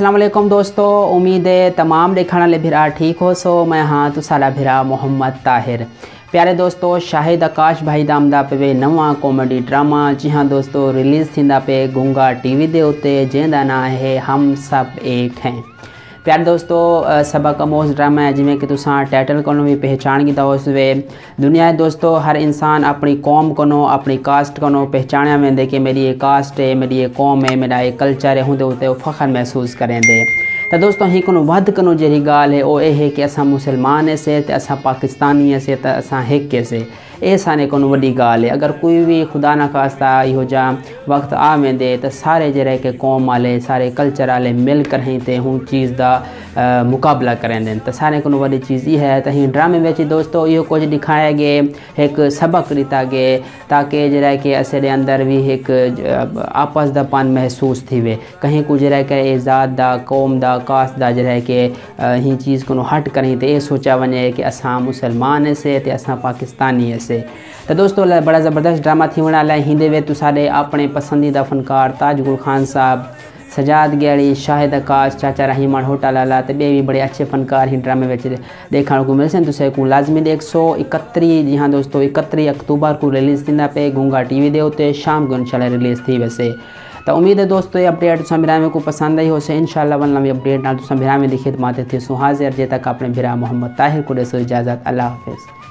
वालेकुम दोस्तों। उम्मीद है तमाम देखने वाले भिरा ठीक हो, सो मैं हाँ तुसारा भिरा मोहम्मद ताहिर। प्यारे दोस्तों, शाहिद आकाश भाई दामदा पे नवा कॉमेडी ड्रामा जी हाँ दोस्तों रिलीज़ थींदा पे गुंगा टीवी दे उत्ते जंहिंदा ना है, हम सब एक हैं। प्यारे दोस्तों सबक अमोस ड्रामा है जिमें कि तुसा टाइटल को भी पहचान की उस वे। दुनिया दोस्तों, हर इंसान अपनी कौम को अपनी कास्ट को पहचाना वेंदे कि मेरी ये कास्ट है, मेरी ये कौम है, मेरा ये कल्चर है, होंदे उते फ़ख्र महसूस करेंदे। तो दोस्तों ही को वध कनो जहिड़ी गाल है वो ये है कि अस मुसलमान से अस पाकिस्तानी से तो असां हिक से ए साने को वही गाल है अगर कोई भी खुदा ना खास्ता योजा वक्त आ वेंदे तो सारे जरे के कौम वाले सारे कल्चर वाले मिलकर कर ही ते चीज़ का मुकाबला करेंदे तो सारे को वही चीज़ ये है। तो ड्रामे में दोस्तों यो कुछ दिखाया गए एक सबक दिता गए ताकि जरा कि असारे अंदर भी एक आपस दपन महसूस थी वे कहीं को जरा के ज़ात दा, कौम दा, कास्ट दा जरा के ही चीज़ को हट करें तो ये सोचा वने कि असा मुसलमान से अस पाकिस्तानी से। तो दोस्तों बड़ा ज़बरदस्त ड्रामा थी वाला हिंदे वे तो सारे अपने पसंदीदा फनकार ताजगुल खान साहब सजाद गैड़ी शाहिद आकाश, चाचा रहीमान होटा लाला तो बे भी बड़े अच्छे फनकार ही ड्रामे में देखने को मिलते हैं तो लाजमी देख सौ इकहतरी जी हाँ दोस्तों इकहतरी अक्टूबर को रिलीज़ थी पे गुंगा टी वी दे शाम को इनशाला रिलीज़ थी वैसे। तो उम्मीद है दोस्तों, ये अपडेट तुम में को पसंद आई हो से इंशाल्लाह वन नवी अपडेट ना तुम भिरा में तो माते थे सुहाजिर जे तक अपने बिरा मोहम्मद ताहिर को दे इजाज़त। अल्लाह हाफिज़।